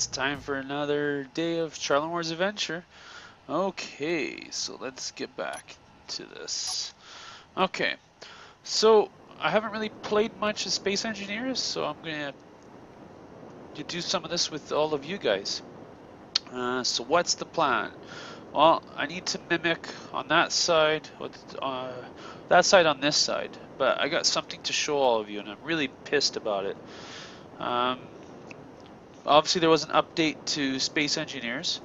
it's time for another day of Wars adventure. Okay, so let's get back to this. Okay, so I haven't really played much of Space Engineers, so I'm gonna to do some of this with all of you guys. Uh, so what's the plan? Well, I need to mimic on that side, with, uh, that side on this side, but I got something to show all of you, and I'm really pissed about it. Um, obviously, there was an update to Space Engineers.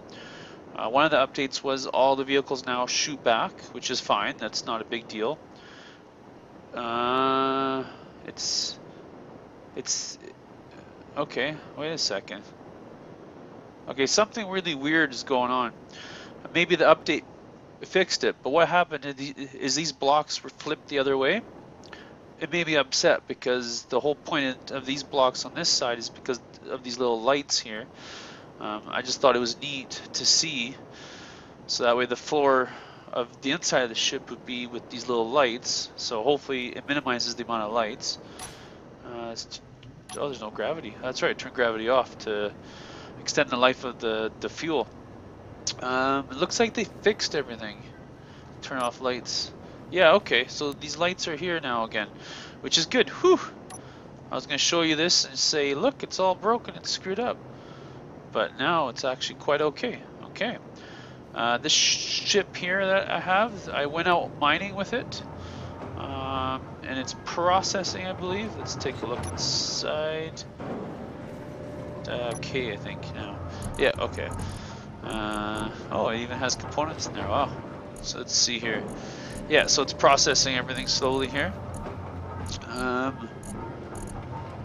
Uh, one of the updates was all the vehicles now shoot back, which is fine. That's not a big deal. Uh, it's it's okay. Wait a second. Okay, something really weird is going on maybe the update fixed it, but what happened is these blocks were flipped the other way. It made me upset because the whole point of these blocks on this side is because of these little lights here. Um, I just thought it was neat to see, so that way the floor of the inside of the ship would be with these little lights, so hopefully it minimizes the amount of lights. Uh, oh, there's no gravity. That's right, turn gravity off to extend the life of the, the fuel. Um, it looks like they fixed everything. Turn off lights. Yeah, okay, so these lights are here now again, which is good. Whew! I was going to show you this and say, look, it's all broken, it's screwed up. But now it's actually quite okay. Okay. Uh, this ship here that I have, I went out mining with it. Um, and it's processing, I believe. Let's take a look inside. Uh, okay, I think now. Yeah, okay. Uh, oh, it even has components in there. Wow. So let's see here. Yeah, so it's processing everything slowly here. Um,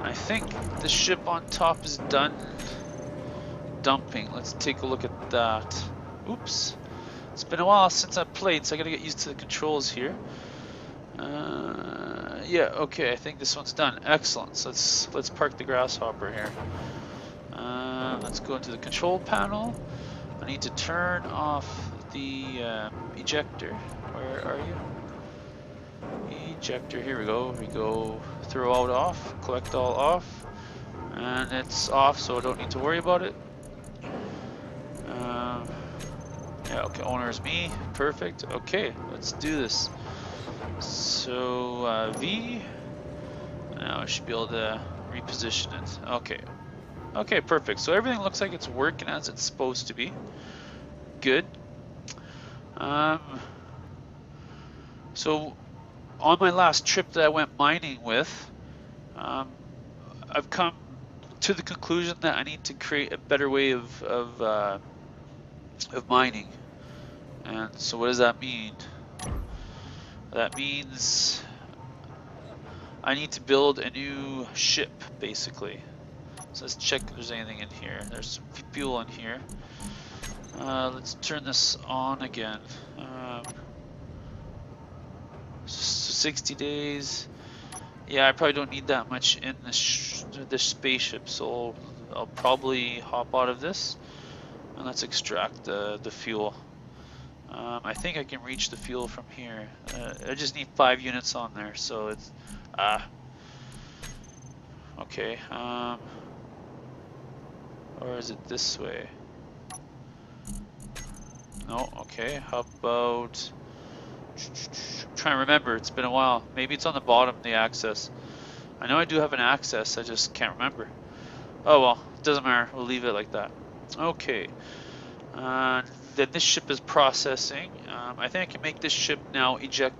I think the ship on top is done dumping. Let's take a look at that. Oops. It's been a while since I played, so I gotta get used to the controls here. Uh, yeah, okay, I think this one's done. Excellent. So let's let's park the grasshopper here. Uh, let's go into the control panel. I need to turn off the uh, ejector. Where are you? Ejector, here we go. We go throw out off, collect all off, and it's off so I don't need to worry about it. Um, yeah, okay, owner is me, perfect. Okay, let's do this. So, uh, V, now I should be able to reposition it. Okay, Okay, perfect. So everything looks like it's working as it's supposed to be. Good. Um, so on my last trip that I went mining with, um, I've come to the conclusion that I need to create a better way of of, uh, of mining. And so what does that mean? That means I need to build a new ship, basically. So let's check if there's anything in here. There's some fuel in here. Uh, let's turn this on again. Um, so 60 days. Yeah, I probably don't need that much in this this spaceship, so I'll, probably hop out of this and let's extract the the fuel. Um, I think I can reach the fuel from here. Uh, I just need five units on there, so it's ah. Okay. Um, or is it this way? No, okay. How about... I'm trying to remember, it's been a while. Maybe it's on the bottom, the access. I know I do have an access, I just can't remember. Oh well, it doesn't matter. We'll leave it like that. Okay. Uh, then this ship is processing. Um, I think I can make this ship now eject.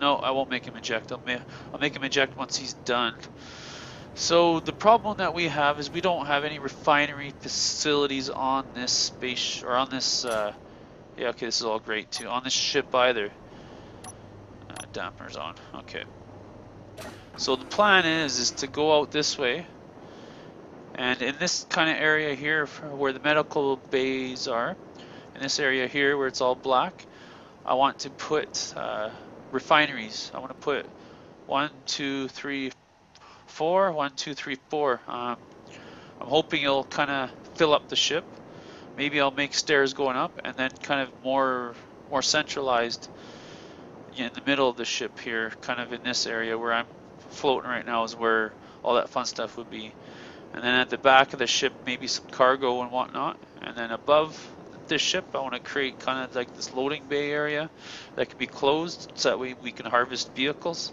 No, I won't make him eject. I'll, ma I'll make him eject once he's done. So the problem that we have is we don't have any refinery facilities on this space or on this. Uh, yeah, okay, this is all great too. On this ship either. Uh, dampers on. Okay. So the plan is is to go out this way, and in this kind of area here, where the medical bays are, in this area here where it's all black, I want to put uh, refineries. I want to put one, two, three, four. One, two, three, four. Um, I'm hoping it'll kind of fill up the ship. Maybe I'll make stairs going up and then kind of more more centralized in the middle of the ship here, kind of in this area where I'm floating right now is where all that fun stuff would be. And then at the back of the ship, maybe some cargo and whatnot. And then above this ship, I want to create kind of like this loading bay area that can be closed so that way we can harvest vehicles.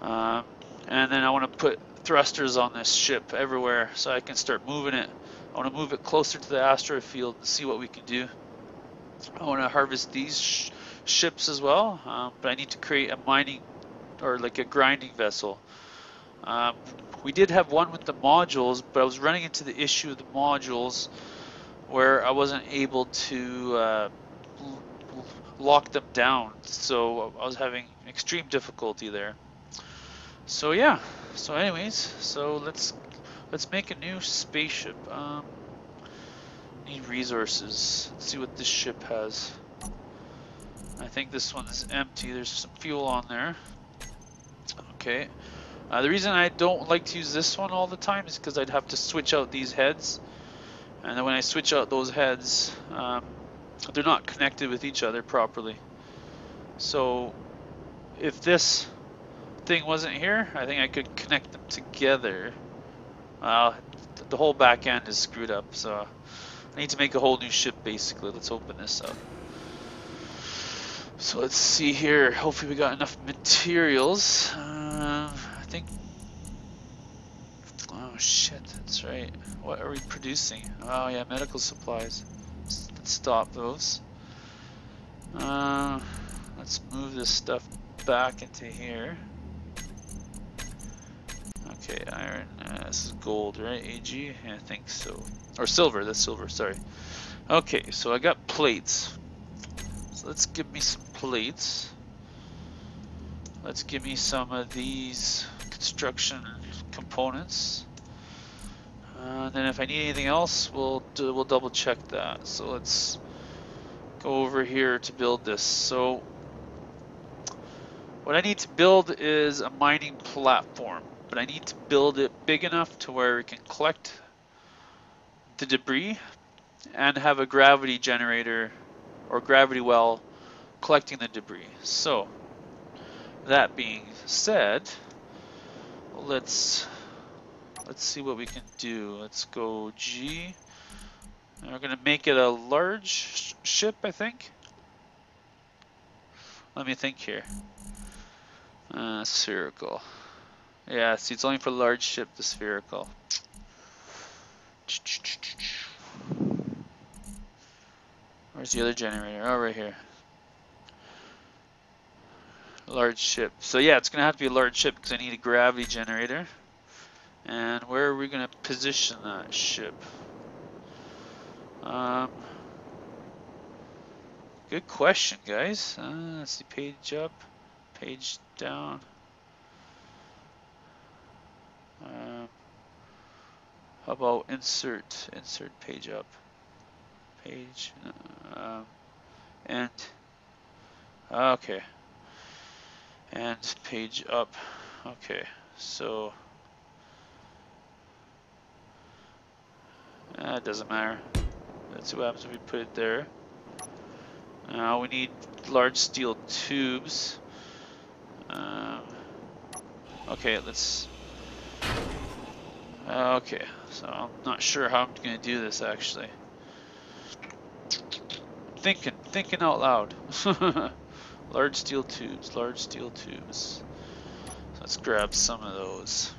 Um, and then I want to put thrusters on this ship everywhere so I can start moving it. I want to move it closer to the asteroid field and see what we can do. I want to harvest these sh ships as well, um, but I need to create a mining or like a grinding vessel. Um, we did have one with the modules, but I was running into the issue of the modules where I wasn't able to uh, lock them down. So I was having extreme difficulty there. So yeah, so anyways, so let's let's make a new spaceship. Um, need resources. Let's see what this ship has. I think this one is empty. There's some fuel on there. Okay. Uh, the reason I don't like to use this one all the time is because I'd have to switch out these heads. And then when I switch out those heads, um, they're not connected with each other properly. So if this thing wasn't here, I think I could connect them together. Uh, the whole back end is screwed up, so I need to make a whole new ship basically. Let's open this up. So let's see here. Hopefully we got enough materials. Uh, I think... Oh shit, that's right. What are we producing? Oh yeah, medical supplies. Let's stop those. Uh, let's move this stuff back into here. Okay, iron, uh, this is gold, right? AG? I think so. Or silver, that's silver, sorry. Okay, so I got plates. So let's give me some plates. Let's give me some of these construction components. Uh, and then if I need anything else, we'll do, we'll double check that. So let's go over here to build this. So what I need to build is a mining platform, but I need to build it big enough to where it can collect the debris and have a gravity generator or gravity well collecting the debris. So that being said, let's let's see what we can do. Let's go G. We're going to make it a large sh ship, I think. Let me think here. Uh, spherical. Yeah, see, it's only for large ship, the spherical. Where's the other generator? Oh, right here. Large ship. So yeah, it's going to have to be a large ship because I need a gravity generator. And where are we going to position that ship? Um, good question, guys. Uh, let's see, page up, page down. Um, how about insert, insert page up, page, um, and, okay, and page up, okay, so, uh, it doesn't matter. Let's see what happens if we put it there. Now we need large steel tubes. Um, okay, let's... Okay, so I'm not sure how I'm going to do this actually. Thinking, thinking out loud. large steel tubes, large steel tubes. let's grab some of those.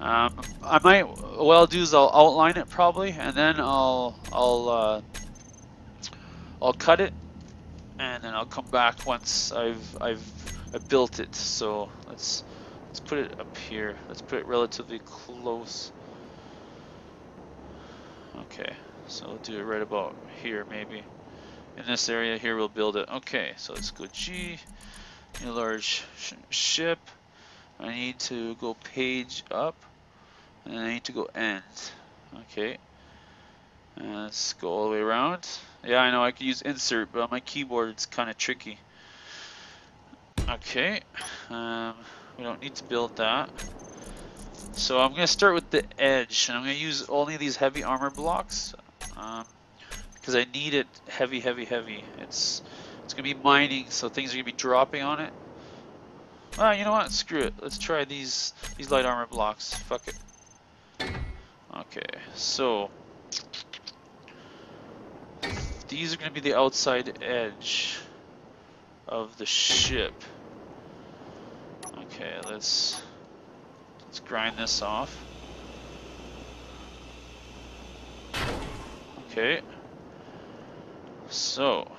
Um, I might, what I'll do is I'll outline it probably, and then I'll, I'll, uh, I'll cut it, and then I'll come back once I've, I've, I've built it. So let's, let's put it up here. Let's put it relatively close. Okay, so we'll do it right about here maybe. In this area here we'll build it. Okay, so let's go G, large sh ship. I need to go page up and I need to go end. Okay. And let's go all the way around. Yeah, I know I could use insert, but on my keyboard it's kind of tricky. Okay. Um, we don't need to build that. So I'm going to start with the edge, and I'm going to use only these heavy armor blocks. Um, because I need it heavy, heavy, heavy. It's it's going to be mining, so things are going to be dropping on it. Ah, you know what? Screw it. Let's try these these light armor blocks. Fuck it. Okay, so these are going to be the outside edge of the ship. Okay, let's let's grind this off. Okay. So,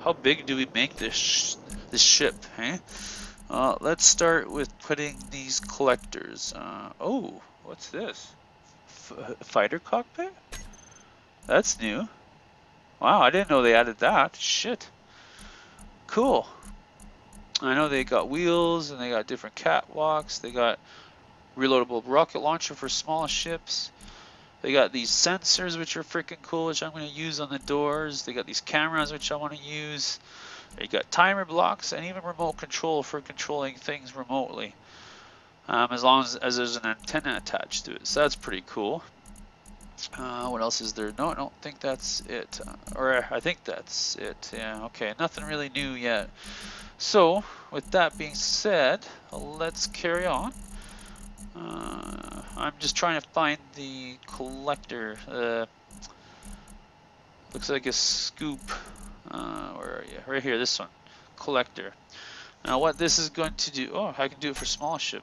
how big do we make this sh this ship, hey? Uh, let's start with putting these collectors. Uh, oh, what's this? F fighter cockpit? That's new. Wow, I didn't know they added that. Shit. Cool. I know they got wheels and they got different catwalks. They got reloadable rocket launcher for small ships. They got these sensors which are freaking cool, which I'm going to use on the doors. They got these cameras which I want to use. They got timer blocks and even remote control for controlling things remotely. Um, as long as, as there's an antenna attached to it. So that's pretty cool. Uh, what else is there? No, I don't think that's it. Uh, or I think that's it. Yeah, okay. Nothing really new yet. So, with that being said, let's carry on. Uh, I'm just trying to find the collector. Uh, looks like a scoop. Uh, where are you? Right here, this one. Collector. Now what this is going to do, oh, I can do it for small ship.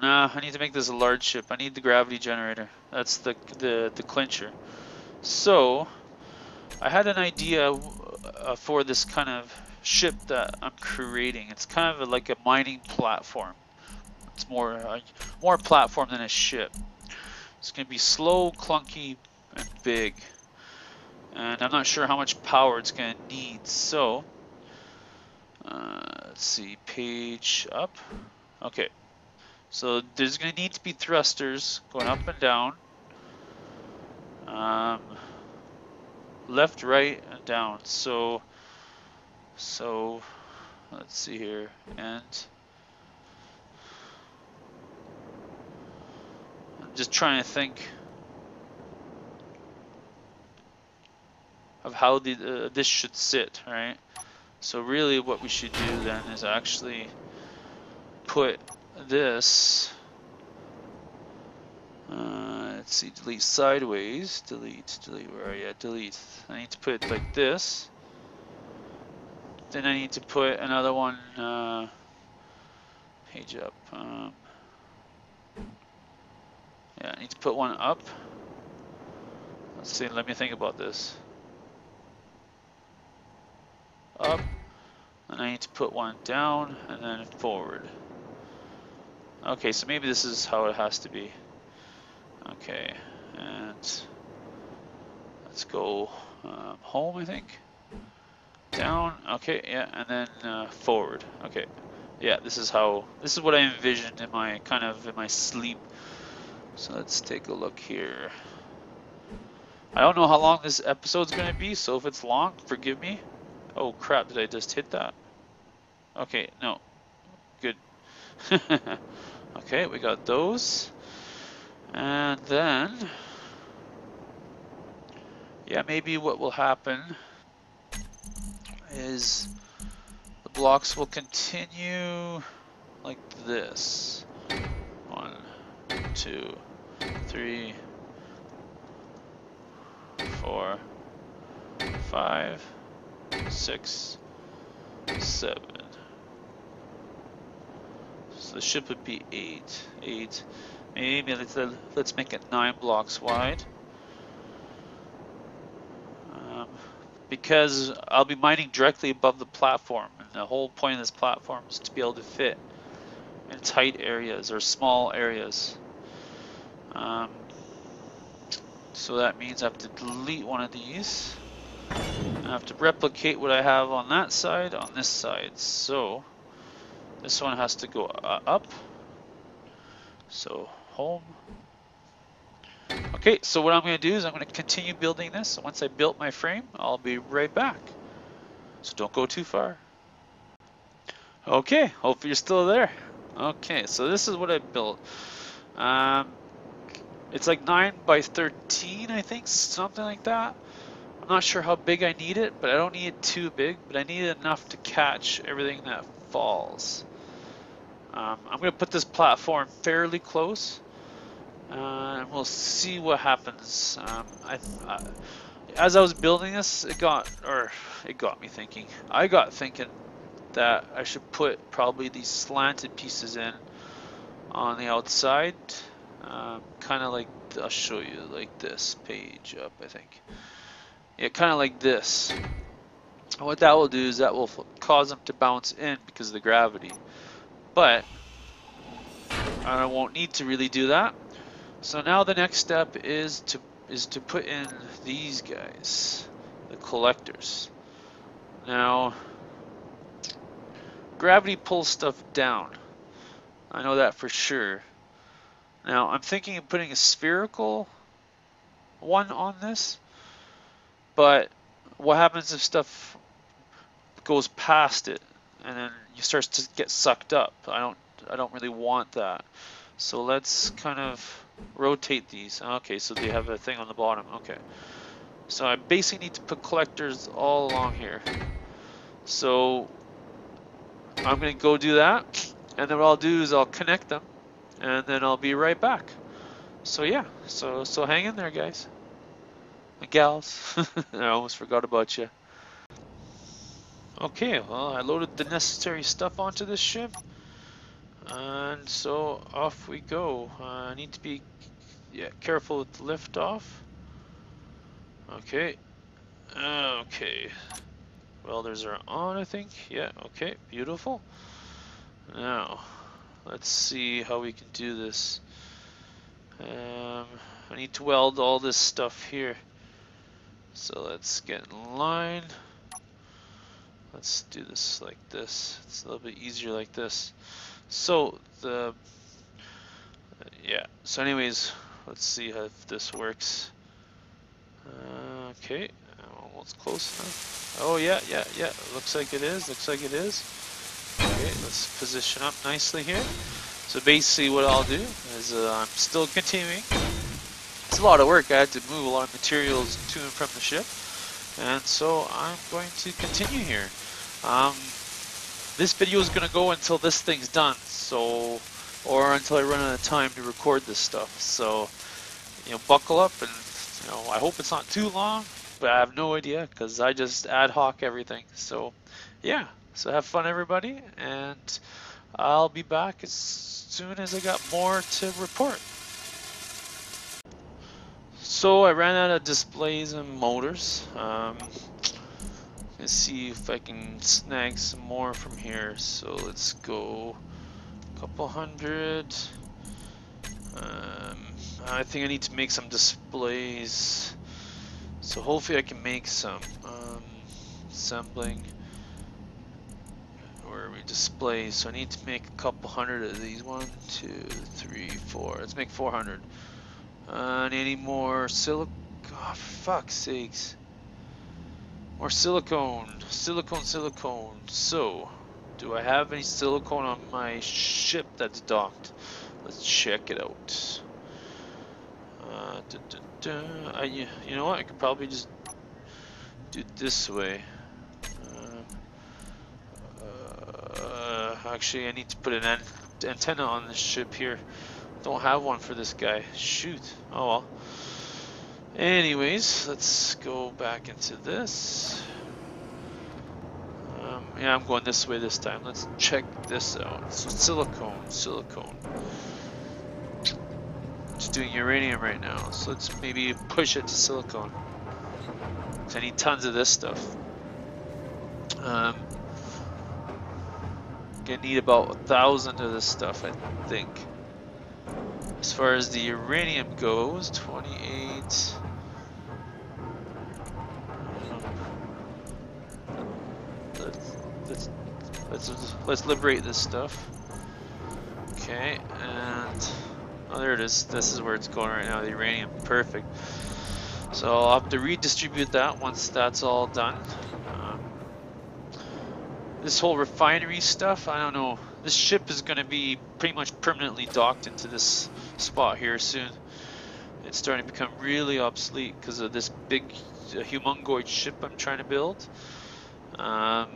Nah, I need to make this a large ship. I need the gravity generator. That's the, the, the clincher. So, I had an idea uh, for this kind of ship that I'm creating. It's kind of a, like a mining platform. It's more uh, more platform than a ship. It's going to be slow, clunky, and big. And I'm not sure how much power it's going to need. So, uh, let's see, page up. Okay. So there's going to need to be thrusters going up and down. Um, left, right, and down. So, so let's see here, and I'm just trying to think of how the, uh, this should sit, right? So really what we should do then is actually put this uh, let's see, delete sideways, delete, delete, where are you? Delete. I need to put it like this. Then I need to put another one, uh, page up. Um, yeah, I need to put one up. Let's see, let me think about this. Up, and I need to put one down, and then forward. Okay, so maybe this is how it has to be. Okay, and let's go um, home, I think. Down, okay, yeah, and then uh, forward. Okay, yeah, this is how, this is what I envisioned in my, kind of, in my sleep. So let's take a look here. I don't know how long this episode's going to be, so if it's long, forgive me. Oh crap, did I just hit that? Okay, no. Okay, we got those. And then, yeah, maybe what will happen is the blocks will continue like this. One, two, three, four, five, six, seven. So the ship would be eight, eight, Maybe let's, let's make it nine blocks wide. Um, because I'll be mining directly above the platform. And the whole point of this platform is to be able to fit in tight areas or small areas. Um, so that means I have to delete one of these. I have to replicate what I have on that side on this side. So this one has to go uh, up. So home. Okay, so what I'm going to do is I'm going to continue building this. Once I built my frame, I'll be right back. So don't go too far. Okay, hope you're still there. Okay, so this is what I built. Um, it's like 9 by 13, I think, something like that. I'm not sure how big I need it, but I don't need it too big, but I need it enough to catch everything that falls. Um, I'm going to put this platform fairly close, uh, and we'll see what happens. Um, I, as I was building this, it got, or it got me thinking. I got thinking that I should put probably these slanted pieces in on the outside, um, kind of like I'll show you like this page up, I think. Yeah, kind of like this. What that will do is that will cause them to bounce in because of the gravity. But I won't need to really do that. So now the next step is to is to put in these guys, the collectors. Now, gravity pulls stuff down. I know that for sure. Now, I'm thinking of putting a spherical one on this, but what happens if stuff goes past it and then you start to get sucked up? I don't I don't really want that. So let's kind of rotate these. Okay, so they have a thing on the bottom. Okay. So I basically need to put collectors all along here. So I'm going to go do that. And then what I'll do is I'll connect them. And then I'll be right back. So yeah, so so hang in there, guys. And gals. I almost forgot about you. Okay, well, I loaded the necessary stuff onto this ship. And so off we go. Uh, I need to be yeah careful with the lift off. Okay. Okay. Welders are on, I think. Yeah, okay, beautiful. Now, let's see how we can do this. Um, I need to weld all this stuff here. So let's get in line. Let's do this like this. It's a little bit easier like this. So the yeah. So anyways, let's see if this works. Uh, okay, almost close now. Oh yeah, yeah, yeah. Looks like it is. Looks like it is. Okay, let's position up nicely here. So basically, what I'll do is uh, I'm still continuing. It's a lot of work. I had to move a lot of materials to and from the ship, and so I'm going to continue here. Um, this video is going to go until this thing's done, so, or until I run out of time to record this stuff. So, you know, buckle up and, you know, I hope it's not too long, but I have no idea because I just ad hoc everything. So, yeah, so have fun everybody, and I'll be back as soon as I got more to report. So I ran out of displays and motors. Um, Let's see if I can snag some more from here. So let's go a couple hundred. Um, I think I need to make some displays. So hopefully I can make some. Um, assembling. Where we displays? So I need to make a couple hundred of these. One, two, three, four. Let's make 400. Uh, any more silicon? Oh, fuck sakes. More silicone, silicone, silicone. So, do I have any silicone on my ship that's docked? Let's check it out. Uh, da, da, da. I, you know what? I could probably just do it this way. Uh, uh, actually, I need to put an an antenna on this ship here. Don't have one for this guy. Shoot. Oh well. Anyways, let's go back into this. Um, yeah, I'm going this way this time. Let's check this out. So silicone, silicone. Just doing uranium right now, so let's maybe push it to silicone. I need tons of this stuff. Um, gonna need about a thousand of this stuff, I think. As far as the uranium goes, 28. Let's let's liberate this stuff. Okay, and oh, there it is. This is where it's going right now. The uranium, perfect. So I'll have to redistribute that once that's all done. Um, this whole refinery stuff, I don't know. This ship is going to be pretty much permanently docked into this spot here soon. It's starting to become really obsolete because of this big, uh, humongoid ship I'm trying to build. Um,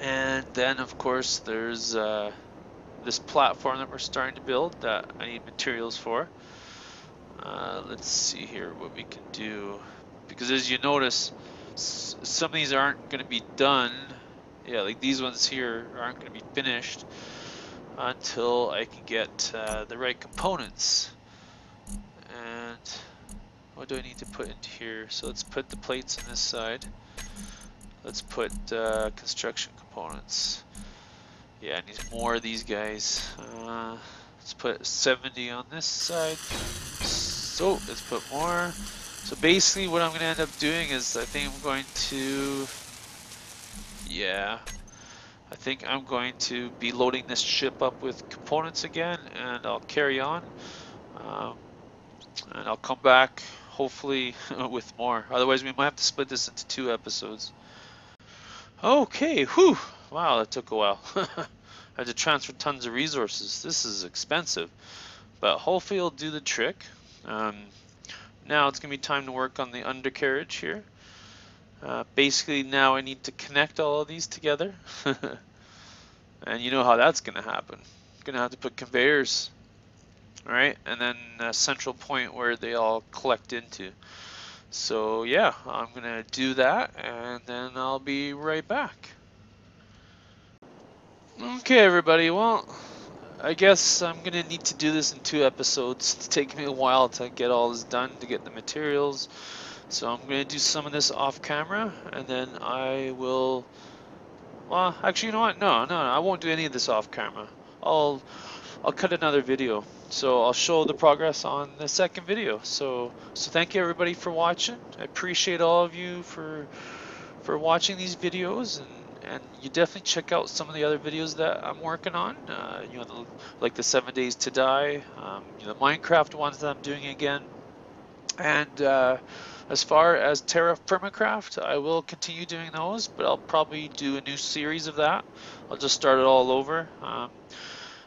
and then of course there's uh, this platform that we're starting to build that I need materials for. Uh, let's see here what we can do. Because as you notice, some of these aren't going to be done. Yeah, like these ones here aren't going to be finished until I can get uh, the right components. And what do I need to put into here? So let's put the plates on this side. Let's put uh, construction components. Yeah, I need more of these guys. Uh, let's put 70 on this side. So let's put more. So basically what I'm going to end up doing is I think I'm going to, yeah, I think I'm going to be loading this ship up with components again and I'll carry on. Um, and I'll come back hopefully with more. Otherwise we might have to split this into two episodes. Okay, whew, wow that took a while. I had to transfer tons of resources. This is expensive. But hopefully it'll do the trick. Um, now it's going to be time to work on the undercarriage here. Uh, basically now I need to connect all of these together. and you know how that's going to happen. Going to have to put conveyors, Alright, And then a central point where they all collect into. So yeah, I'm to do that and then I'll be right back. Okay everybody, well, I guess I'm to need to do this in two episodes. It's taking me a while to get all this done, to get the materials. So I'm to do some of this off camera, and then I will... Well, actually, you know what? No, no, no, I won't do any of this off camera. I'll, I'll cut another video. So I'll show the progress on the second video. So, so thank you everybody for watching. I appreciate all of you for, for watching these videos, and, and you definitely check out some of the other videos that I'm working on. Uh, you know, the, like the Seven Days to Die, um, you know, the Minecraft ones that I'm doing again, and. Uh, as far as TerraFirmaCraft, I will continue doing those, but I'll probably do a new series of that. I'll just start it all over. Um,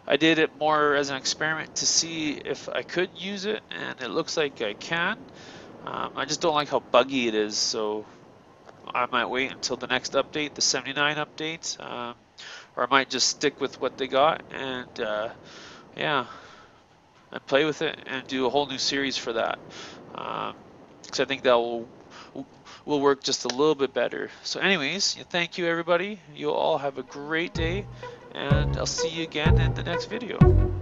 I did it more as an experiment to see if I could use it, and it looks like I can. Um, I just don't like how buggy it is, so I might wait until the next update, the 79 update, um, or I might just stick with what they got, and uh, yeah, and play with it and do a whole new series for that. Um, because I think that will will work just a little bit better. So anyways, thank you everybody. You all have a great day and I'll see you again in the next video.